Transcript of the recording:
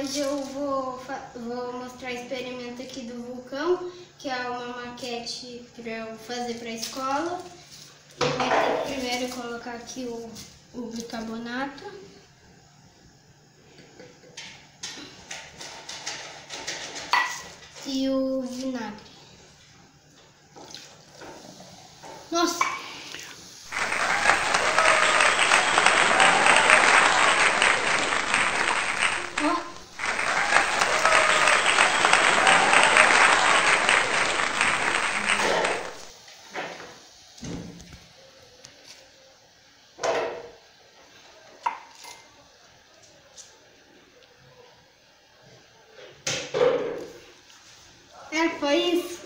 hoje eu vou, vou mostrar o experimento aqui do vulcão, que é uma maquete para eu fazer para a escola. Eu vou primeiro colocar aqui o, o bicarbonato. E o vinagre. Foi isso.